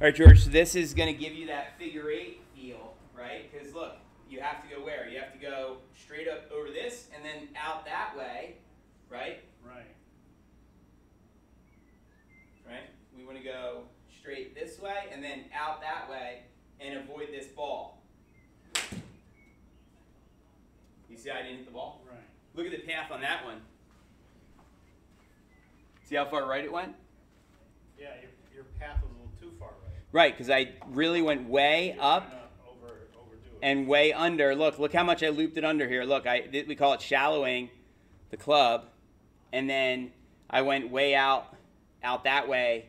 All right, George. So this is going to give you that figure eight feel, right? Because look, you have to go where? You have to go straight up over this and then out that way, right? Right. Right. We want to go straight this way and then out that way and avoid this ball. You see, I didn't hit the ball. Right. Look at the path on that one. See how far right it went? Yeah, your, your path was a little too far right. Right, because I really went way You're up Over, and way under. Look, look how much I looped it under here. Look, I we call it shallowing the club, and then I went way out, out that way,